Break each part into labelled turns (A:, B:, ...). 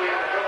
A: Yeah.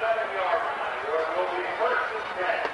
A: seven yards. There will be first and ten.